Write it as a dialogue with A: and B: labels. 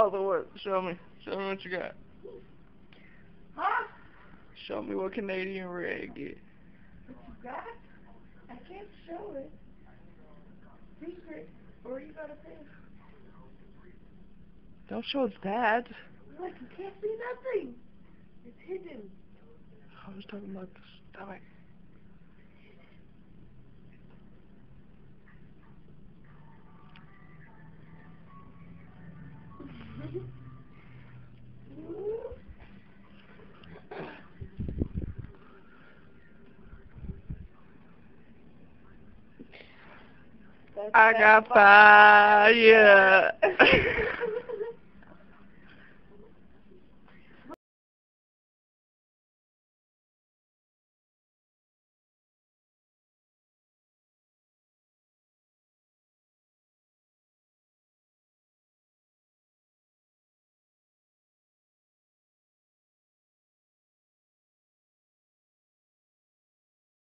A: other one. Show me. Show me what you got.
B: Huh?
A: Show me what Canadian red get.
B: What you got? I can't show it. Secret. Or you gotta pay.
A: Don't show that.
B: Look, you can't see nothing. It's hidden.
A: I was talking about the stomach. I got fire.